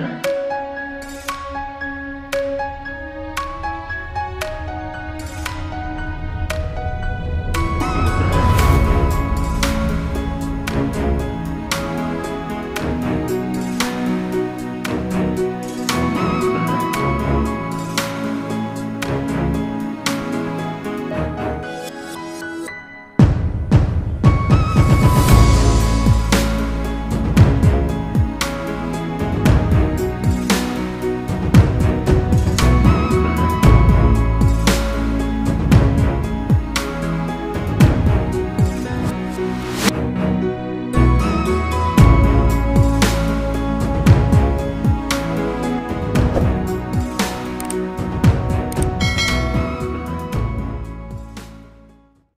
Father.